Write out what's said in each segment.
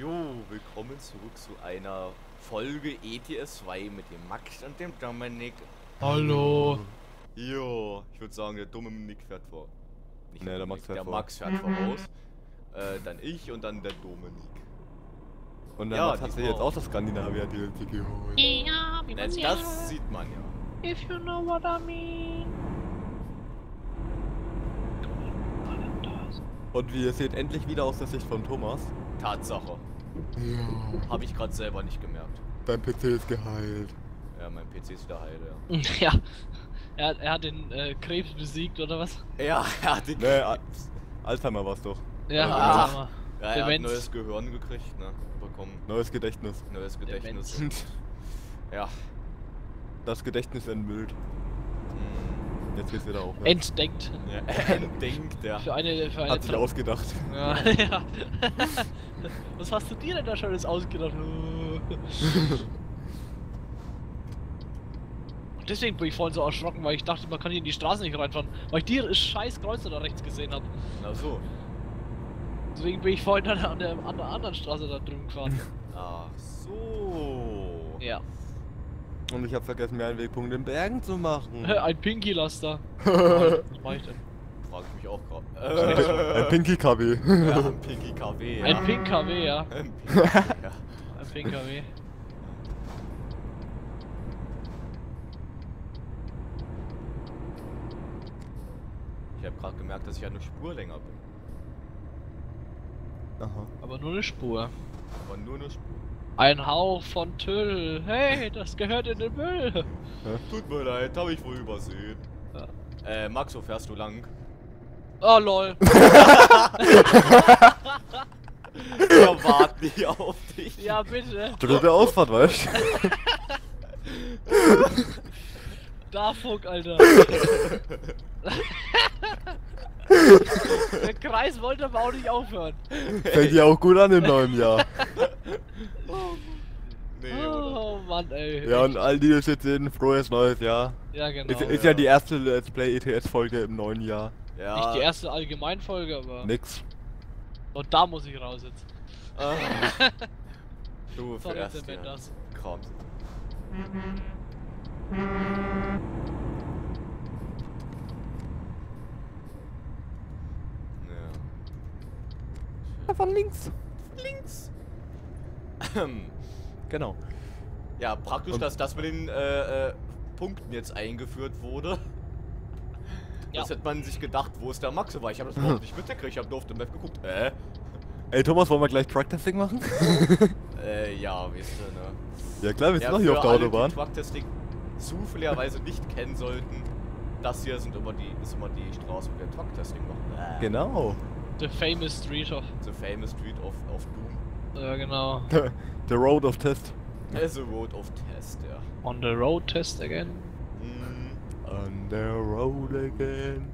Jo, willkommen zurück zu einer Folge ETS 2 mit dem Max und dem Dominik. Hallo. Jo, ich würde sagen, der Dominik fährt vor. Nicht Nee, der Max fährt der vor. Max fährt voraus. Äh, dann ich und dann der Dominik. Und dann Ja, hat sich jetzt auch das Skandinavier DLC geholt. Ja, wie Das, das sieht man ja. If you know what I mean. Und wie ihr seht, endlich wieder aus der Sicht von Thomas. Tatsache. Ja. Habe ich gerade selber nicht gemerkt. Dein PC ist geheilt. Ja, mein PC ist wieder heil, ja. Ja. Er, hat- er hat den äh, Krebs besiegt, oder was? Ja, er hat, die, Nee, Al Alzheimer war's doch. Ja, Also, aber- ja, er hat Demenz. neues Gehirn gekriegt, ne? Bekommen. Neues Gedächtnis. Neues Gedächtnis. Ja. Das Gedächtnis entmüllt. Hm. Jetzt geht's wieder auf. Ja. Entdenkt. Ja, er denkt, ja. Für eine, für eine Hat sich ausgedacht. Ja, ja. Was hast du dir denn da schon jetzt ausgedacht? Deswegen bin ich vorhin so erschrocken, weil ich dachte, man kann hier in die Straße nicht reinfahren, weil ich die scheiß Kreuzer da rechts gesehen habe. Na so. Deswegen bin ich vorhin an der, an der anderen Straße da drüben gefahren. Ach so. Ja. Und ich habe vergessen, mir einen Wegpunkt in Bergen zu machen. Ein Pinky-Laster. Was mach ich denn? Frage ich mich auch Ein gerade. Ja, ein Pinky KW, ja. Ein Pink KW, ja. Ein Pinky, ja. Ein Pink KW. Ich habe gerade gemerkt, dass ich eine Spur länger bin. Aha. Aber nur eine Spur. Aber nur eine Spur. Ein Hauch von Tüll. Hey, das gehört in den Müll. Tut mir leid, habe ich wohl übersehen. Ja. Äh, Max, wo fährst du lang? Oh lol. Wir warten hier auf dich. Ja, bitte. Dritte Ausfahrt, weißt Da Fuck, Alter. Der Kreis wollte aber auch nicht aufhören. Fängt ja auch gut an im neuen Jahr. Nee, oder? Oh Mann, ey. Ja, und all die, die das jetzt sehen, frohes neues Jahr. Ja, genau. Ist, ist ja die erste Let's Play ETS-Folge im neuen Jahr. Ja. Nicht die erste Allgemeinfolge, aber. Nix. Und da muss ich raus jetzt. Ah. Du fährst ja. Mendes. Kram. Ja. Von links. Links. Genau. Ja, praktisch, Und- dass das mit den äh, äh, Punkten jetzt eingeführt wurde. Ja. Das hätte man sich gedacht, wo ist der Max? Aber ich habe das überhaupt nicht mitgekriegt. Ich habe nur auf dem Map geguckt. Äh? Ey, Thomas, wollen wir gleich Truck-Testing machen? Äh, ja, weißt du, ne? ja klar, wir sind Ja, noch hier auf der alle, Autobahn. Die Truck-Testing zufälligerweise nicht kennen sollten. Das hier sind immer die, ist immer die Straße, wo wir Truck-Testing machen. Äh, Genau. The famous street of. The famous street of, of Doom. Ja, genau. The Road of Test. As a road of test, ja. On the road test again. Mm, On the road again.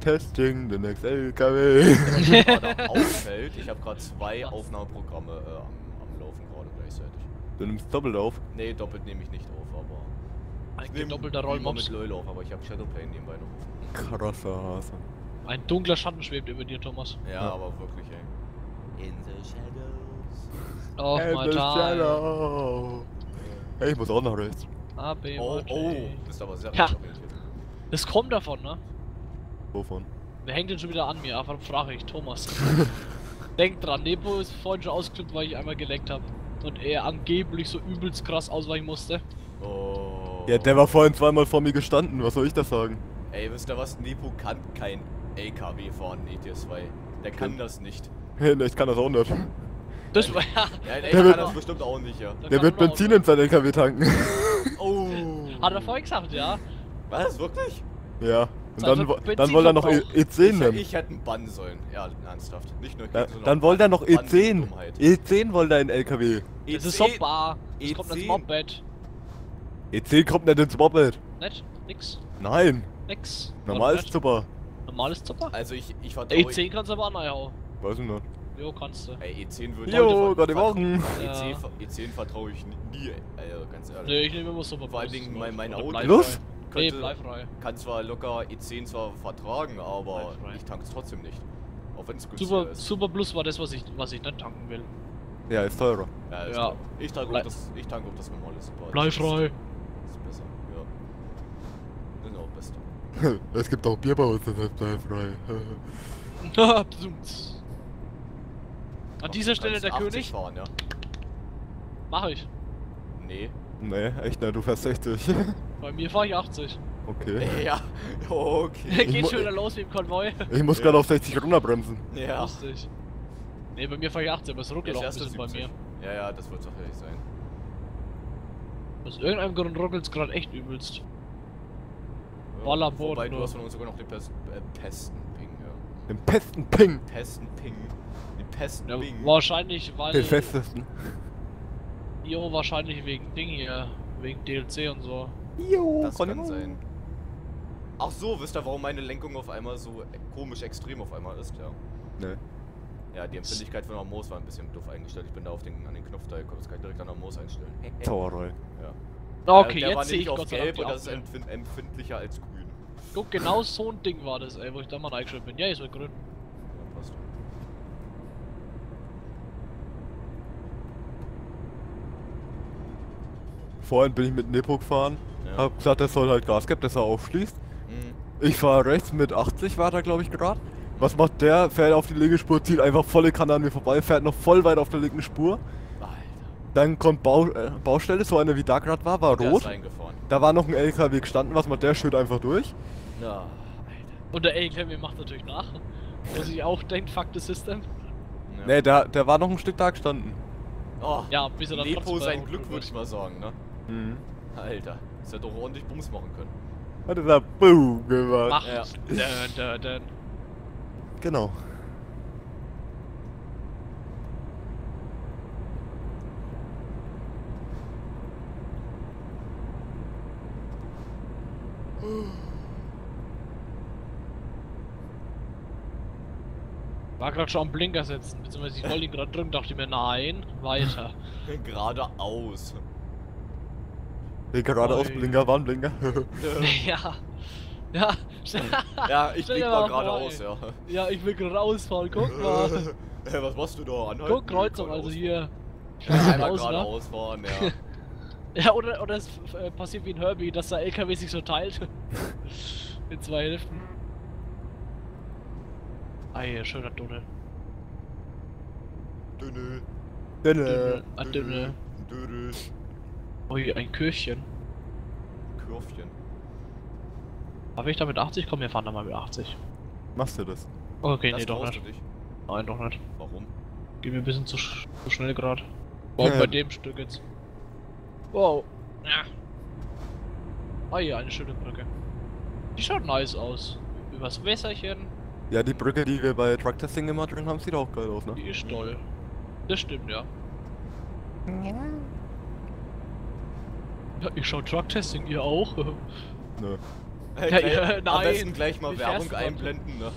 Testing the next LKW. gerade auffällt, ich habe gerade zwei Aufnahmeprogramme äh, am, am Laufen gerade gleichzeitig. du nimmst doppelt auf. Nee, doppelt nehme ich nicht auf, aber. Ein gedoppelter immer Rollmops. mit LOL auf, aber ich habe Shadowplay nebenbei noch. Krasser Hase. Ein dunkler Schatten schwebt über dir, Thomas. Ja, Ja. aber wirklich, ey. In the shadows. Oh, my time. Hey, ich muss auch nach rechts. AB, Oh, my oh, day. bist aber sehr Ja. Das kommt davon, ne? Wovon? Wer hängt denn schon wieder an mir? Einfach frage ich, Thomas. Denk dran, Nepo ist vorhin schon ausgeklippt, weil ich einmal geleckt habe. Und er angeblich so übelst krass ausweichen musste. Oh. Ja, der war vorhin zweimal vor mir gestanden. Was soll ich das sagen? Ey, wisst ihr was? Nepo kann kein LKW fahren, ETS2. Der kann das nicht. Hey, Ich kann das auch nicht. Das war ja. Ja, der wird- das bestimmt auch nicht, ja. da Der wird Benzin in sein LKW tanken. Oh. Hat er vorhin gesagt, ja. Was? Wirklich? ja. Und Also dann, Benzin dann wollte er noch E- verbraucht. E10 Ich, nehmen. ich hätte einen Bann sollen. Ja, ernsthaft. Nicht nur Kiel, sondern dann wollte er noch Bann- Bann E10. und Dummheit. E10 wollte er in LKW. Das ist E10 so bar. Das kommt ins E10. Moped. E10 kommt nicht ins Moped. Nicht? Nix? Nein. Nix? Normales? Zucker. Normales Zucker? Also ich, ich vertraue... E10 kannst du aber anhauen. Weiß ich nicht. Jo, kannst du. Ey, E10 würde Jo, ich... Gott im. Ja. E10, ver- E10 vertraue ich nie, also ganz ehrlich. Nee, ich nehme immer Super Vor allen Dingen mein- mein Auto-. Los? Nee, Könnte- bleifrei. Kann zwar locker E10 zwar vertragen, aber Bleib frei. ich tanke es trotzdem nicht. Auch wenn es günstiger Super, ist. Super Plus war das, was ich, was ich nicht tanken will. Ja, ist teurer. Ja, ist Ja. Ich tank Blei- auf das, ich tank auf das normale Super. Bleifrei. Das ist besser, ja. Genau, beste. es gibt auch Bier bei uns, das ist bleifrei. Bzumts. An dieser Stelle der 1,80 König. Fahren, ja. Mach ich. Nee. nee, echt nicht, du fährst 60. Bei mir fahre ich 80. okay. Ja, okay. Geht schon wieder los wie im Konvoi. Ich muss Ja. gerade auf 60 runterbremsen. Ja. Lustig. Ne, bei mir fahre ich 80, aber es ruckelt auch ein erst bisschen bei 70. mir. Ja, ja, das wird sicherlich sein. Aus irgendeinem Grund ruckelt es gerade echt übelst. Ja, Ballerboden, Wobei, du ne? hast von uns sogar noch den Pest, äh, Pesten-Ping, ja. Den besten Ping. Pesten-Ping. Den Ja, Pesten-Ping. wahrscheinlich, weil. Den festesten. Jo, wahrscheinlich wegen Ding hier. Wegen DLC und so. Jo, das kann sein. Ach so, wisst ihr, warum meine Lenkung auf einmal so komisch extrem auf einmal ist, ja. Nee. Ja, die Empfindlichkeit von der Maus war ein bisschen doof eingestellt. Ich bin da auf den, an den Knopf da gekommen, das kann ich direkt an der Maus einstellen. Sauerei. Ja. Okay, war jetzt sehe ich Gott auf Dank gelb und das ist empfindlicher als grün. Guck, genau so ein Ding war das, ey, wo ich da mal reingeschrieben bin. Ja, ist so grün. Vorhin bin ich mit Nepo gefahren, Ja. hab gesagt, er soll halt Gas geben, dass er aufschließt. Mhm. Ich fahre rechts mit 80 war da glaube ich gerade. Was macht der? Fährt auf die linke Spur, zieht einfach volle Kanne an mir vorbei, fährt noch voll weit auf der linken Spur. Alter. Dann kommt Bau, äh, Baustelle, so eine wie da gerade war, war Der ist rot. Da war noch ein LKW gestanden, was macht der? Schütt einfach durch. Ja, Alter. Und der LKW macht natürlich nach. Wo sich auch denkt, fuck the system. Ja. Ne, der, der war noch ein Stück da gestanden. Oh, Ja, bis er dann Nepo trotzdem sein Glück, würde ich mal sagen, ne? Mhm. Alter. Das hätte doch ordentlich Bums machen können. Hat er da Boom gemacht. Macht. Ja. Dun, dun, dun. Genau. War gerade schon am Blinker setzen, beziehungsweise ich wollte ihn gerade drücken, dachte ich mir, nein, weiter. Geradeaus. Der geradeaus Oi. Blinker, Warnblinker. ja. Ja. ja, ich dir mal geradeaus, ja. ja, ich will gerade rausfahren, guck mal. Hey, was machst du da? Anhalten? Guck, Kreuzung, also hier. Einmal Raus, ne? geradeaus fahren, ja. Ja, oder, oder es äh, passiert wie in Herbie, dass der LKW sich so teilt. in zwei Hälften. Ah, hier, schöner Tunnel. Dünne. Dünne. Ah, Dünne. Dünne. Ui, ein Kirchchen. Kurvchen. Aber ich da mit 80? Komm, wir fahren da mal mit 80. Machst du das? Okay, Das nee, doch nicht. dich. Nein, doch nicht. Warum? Geht mir ein bisschen zu, sch zu schnell gerade. Wow, Ja. bei dem Stück jetzt. Wow. Ja. Ah, hier, eine schöne Brücke. Die schaut nice aus. Übers Wässerchen. Ja, die Brücke, die wir bei Truck Testing immer drin haben, sieht auch geil aus, ne? Die ist toll. Das stimmt, ja. Ja, ich schau Truck-Testing, ihr auch. Nö. Hey, Ja, gleich, ja, Am nein. besten gleich mal Wie Werbung einblenden, ne?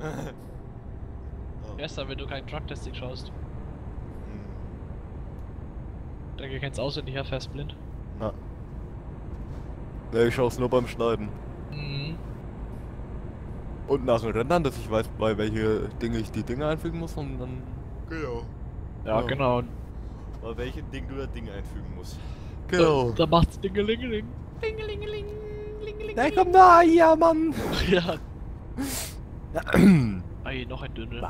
ja. Erst wenn du kein Truck-Testing schaust. Hm. Denke, kennst auswendig, ja, fährst blind. Na. Ne, ich schau's nur beim Schneiden. Mhm. Und nach dem Rendern, dass ich weiß, bei welche Dinge ich die Dinge einfügen muss und dann. Genau. Ja, Ja. genau. Bei welchen Ding du das Ding einfügen musst. Genau. Da, da macht's Dingelingeling. Da kommt da, ja, Mann! ja. Ey, noch ein Dünnel.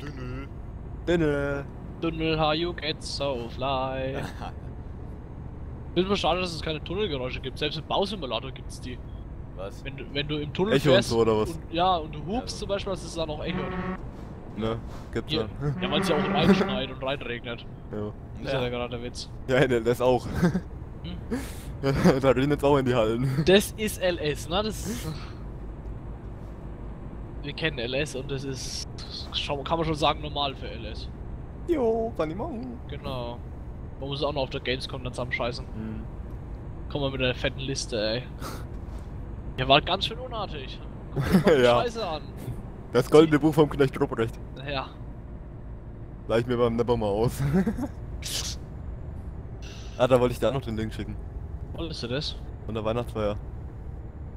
Dünne. Dünne. Tunnel, how you get so fly. Bin mir schade, dass es keine Tunnelgeräusche gibt. Selbst im Bausimulator gibt's die. Was? Wenn du, wenn du im Tunnel Echo und fährst so, oder was? Und, ja, und du hupst Also. zum Beispiel, dass es dann auch echot. Ne, gibt's ja. Ja, weil es ja auch reinschneit und reinregnet. Ja. Das ist ja, gerade der Witz. Ja, in LS auch. Hm? da regnet's auch in die Hallen. Das ist LS, ne? Das Wir kennen LS und das ist, schon- kann man schon sagen, normal für LS. Jo, kann ich machen. Genau. Man muss auch noch auf der Gamescom dann zusammenscheißen. Hm. Komm mal mit der fetten Liste, ey. Ihr wart ganz schön unartig. Guckt euch mal die Ja. Scheiße an. Das goldene Buch vom Knecht Ruprecht. Ja. Leih ich mir beim Nepper mal aus. ah, da wollte ich dir auch noch den Link schicken. Wolltest du das? Von der Weihnachtsfeier.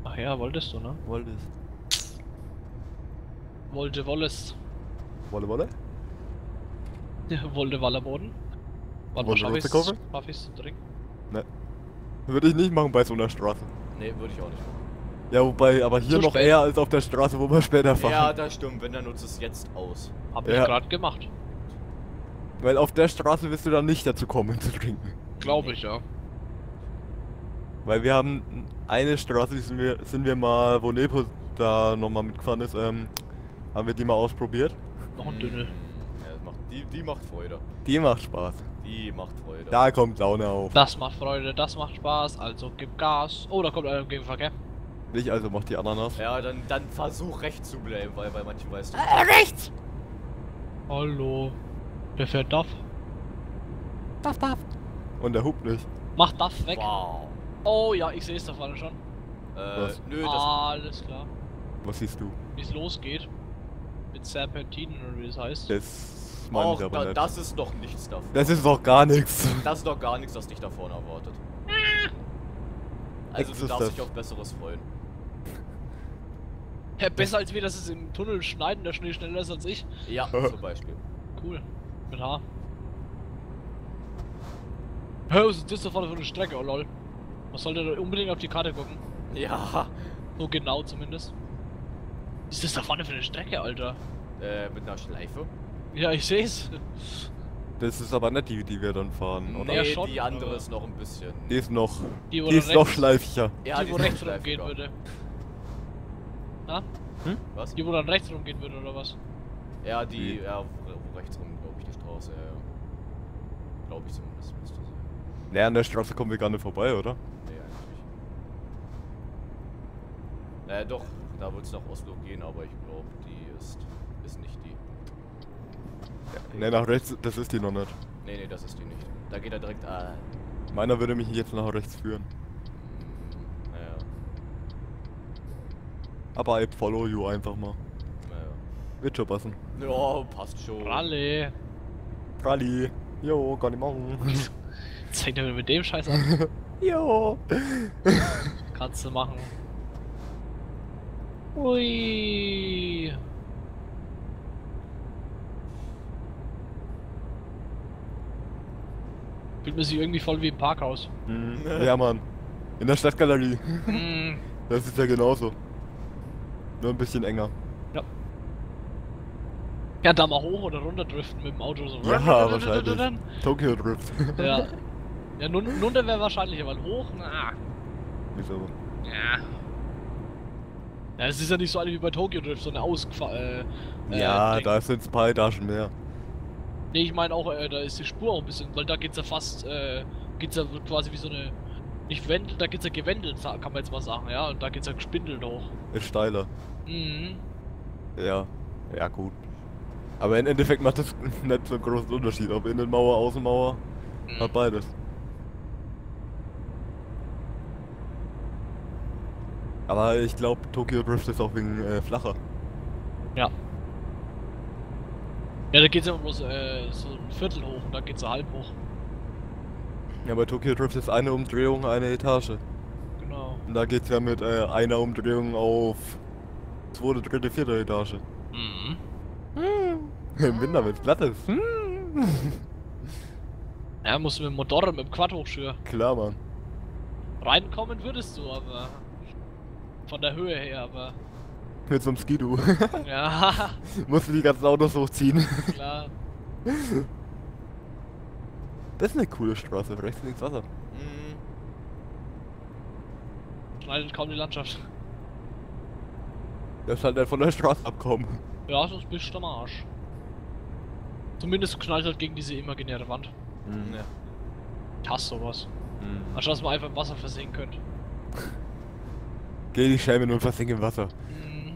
Ach ja, wolltest du, ne? Wollte es. Wollte, wollest. Wolle, wolle? Wollte Wallerboden. Warte mal, Wollte schaff ich's, schaff ich's zu trinken? Würde ich nicht machen bei so einer Straße. Nee, würde ich auch nicht machen. Ja, wobei, aber hier Zu noch spät. eher als auf der Straße, wo wir später fahren. Ja, das stimmt. Wenn, dann nutzt es jetzt aus. Hab Ja. ich gerade gemacht. Weil auf der Straße wirst du dann nicht dazu kommen zu trinken. Glaube ich, ja. Weil wir haben eine Straße, die sind wir, sind wir mal, wo Nepo da nochmal mitgefahren ist, ähm, haben wir die mal ausprobiert. Noch ein Dünne. Ja, das macht, die, die macht Freude. Die macht Spaß. Die macht Freude. Da kommt Laune auf. Das macht Freude, das macht Spaß, also gib Gas. Oh, da kommt einer im Gegenverkehr. Nicht also macht die Ananas. Ja, dann, dann versuch rechts zu bleiben, weil bei manchen weißt du. rechts! Hallo. Wer fährt DAF? Darf, darf. Und der hupt nicht. Mach DAF weg. Wow. Oh ja, ich sehe es da vorne schon. Äh, Was? nö, das. Alles klar. Was siehst du? Wie es losgeht. Mit Serpentinen oder wie es heißt. Das meine Och, ich aber da, nicht. das ist doch nichts davon. Das ist doch gar nichts. Das ist doch gar nichts, was dich da vorne erwartet. Also du darfst das. dich auf Besseres freuen. Ja, besser als wir, dass es im Tunnel schneiden, der Schnee schneller ist als ich. Ja, zum Beispiel. Cool. Mit H. Hä, was ist das da vorne für eine Strecke, oh lol. Man sollte da unbedingt auf die Karte gucken. Ja, So genau zumindest. Was ist das da vorne für eine Strecke, Alter? äh, mit einer Schleife. Ja, ich seh's. Das ist aber nicht die, die wir dann fahren, oder? Ja, Nee, schon, die andere aber- ist noch ein bisschen. Die ist noch. Die, wo Die ist noch rechts- schleifiger. Ja, die, wo ist rechts noch rumgehen würde. Na? Was? Die, wo dann rechts rumgehen würde, oder was? Ja, die, Wie? ja, wo rechts rum, glaube ich, die Straße, ja, ja. Glaube ich zumindest, müsste sein. Naja, an der Straße kommen wir gar nicht vorbei, oder? Nee, eigentlich nicht. Äh, doch, da wird es nach Oslo gehen, aber ich glaube, die ist, ist nicht die. Ne, nach rechts, das ist die noch nicht. Nee, nee, das ist die nicht. Da geht er direkt, ah, Meiner würde mich jetzt nach rechts führen. naja, Aber I follow you einfach mal. naja. Wird schon passen. Ja, passt schon. Ralle. Rally. Jo, kann ich machen. Zeig dir mit dem Scheiß an. jo. Kannst du machen. Ui. Fühlt man sich irgendwie voll wie im Parkhaus. Mhm. Ja, Mann. In der Stadtgalerie. Mm. Das ist ja genauso. Nur ein bisschen enger. Ja, da mal hoch oder runter driften mit dem Auto so. Ja, wahrscheinlich. Tokyo Drift. Ja. Ja, nun, runter wäre wahrscheinlicher, weil hoch, na. Wieso? Ja. Ja, es ist ja nicht so eine wie bei Tokyo Drift, so eine Ausgefahr. Äh, Ja, äh, da sind ein paar Etagen mehr. Nee, ich meine auch, äh, da ist die Spur auch ein bisschen, weil da geht's ja fast, äh, geht's ja quasi wie so eine. Nicht Wendel, da geht's ja gewendelt, kann man jetzt mal sagen, ja, und da geht's ja gespindelt hoch. Ist steiler. Mhm. Ja. Ja, gut. Aber im Endeffekt macht das nicht so einen großen Unterschied. Ob Innenmauer, Außenmauer, Mhm. hat beides. Aber ich glaube, Tokyo Drift ist auch wegen äh, flacher. Ja. Ja, da geht's ja bloß äh, so ein Viertel hoch und da geht's so halb hoch. Ja, bei Tokyo Drift ist eine Umdrehung eine Etage. Genau. Und da geht's ja mit äh, einer Umdrehung auf zweite, dritte, vierte Etage. Mhm. Im Winter, wenn's glatt ist. Ja, musst du mit dem Motorrad, mit dem Quad hochschüren. Klar, Mann. Reinkommen würdest du, aber. Von der Höhe her, aber. Mit so einem Skidu. Ja, Musst du die ganzen Autos hochziehen. klar. Das ist eine coole Straße, rechts links Wasser. Mhm. Schneidet kaum die Landschaft. Das ist halt nicht von der Straße abkommen. Ja, sonst bist du am Arsch. Zumindest knallt halt gegen diese imaginäre Wand. Ja. Ich hasse sowas. Mhm. Anstatt dass man einfach im Wasser versehen könnte. Geh die Schämen und versinke im Wasser. Mhm.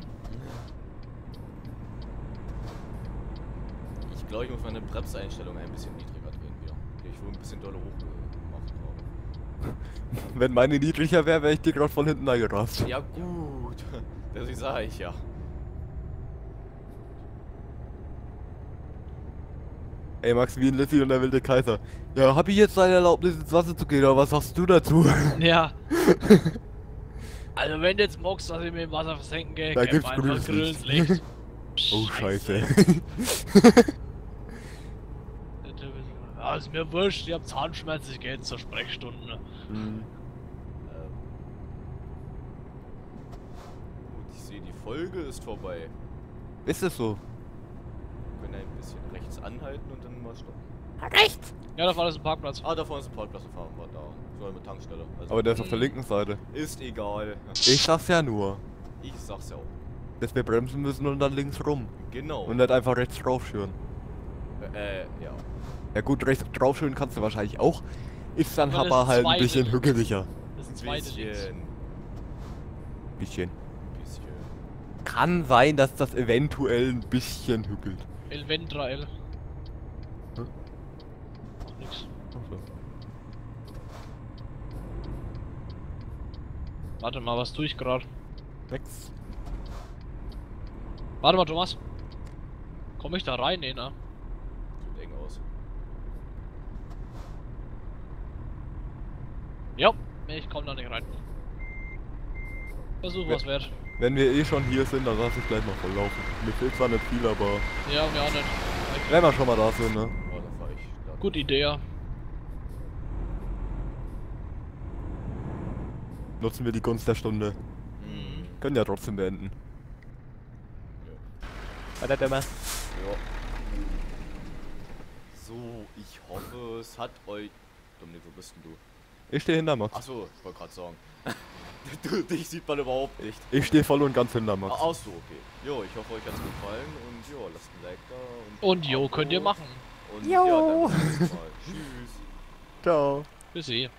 Ich glaube, ich muss meine Bremseinstellung ein bisschen niedriger drehen wieder. Die ich wohl ein bisschen dolle hochgemacht habe. Wenn meine niedriger wäre, wäre ich dir gerade von hinten eingerast. Ja gut, das sage ich ja. Ey, Max, wie ein Lissi und der wilde Kaiser. Ja, hab ich jetzt deine Erlaubnis ins Wasser zu gehen, aber was sagst du dazu? Ja. also wenn du jetzt mockst, dass ich mir im Wasser versenken gehe, Da gib gibt's grünes Licht. Licht. Oh, scheiße. Ja, ist mir wurscht, ich hab Zahnschmerzen, ich gehe jetzt zur Sprechstunde. Mhm. Ähm. Gut, ich sehe, die Folge ist vorbei. Ist es so? Wir können ein bisschen rechts anhalten und dann mal stoppen. Ja, da war das ein Parkplatz. Ah, da vorne ist ein Parkplatz, fahren wir da. So eine Tankstelle. Also Aber der ist auf der Mhm. linken Seite. ist egal. Ich sag's ja nur, Ich sag's ja auch. dass wir bremsen müssen und dann links rum. Genau. Und nicht einfach rechts draufschüren. äh, ja. Ja gut, rechts draufschüren kannst du wahrscheinlich auch. Ist dann Aber aber halt ein bisschen hügeliger. Das ist Ein ein zweite links. bisschen. Bisschen. bisschen. Kann sein, dass das eventuell ein bisschen hügelt. El Ventra L. Hm? Ach, nix. Warte mal, was tue ich gerade? Nix. Warte mal, Thomas. Komme ich da rein? Nee, ne? Sieht eng aus. Ja, nee, ich komme da nicht rein. Versuch was wert. Wenn wir eh schon hier sind, dann lass ich gleich mal volllaufen. Mir fehlt zwar nicht viel, aber Ja, mir auch nicht. wenn wir schon mal da sind, ne? Oh, da fahr ich. Gute Idee, ja. Nutzen wir die Gunst der Stunde. Mhm. Können ja trotzdem beenden. Ja. Weiter, Dämmer. Ja. So, ich hoffe, es hat euch. Dominik, wo bist denn du? Ich stehe hinter Max. Achso, ich wollte gerade sagen. du, dich sieht man überhaupt nicht. Ich stehe voll und ganz hinter Max. Achso, okay. Jo, ich hoffe, euch hat's gefallen und jo, lasst ein Like da. Und, Und jo, könnt ihr machen. Und Jo. ja, dann bis zum nächsten Mal. Tschüss. Ciao. Bis eh.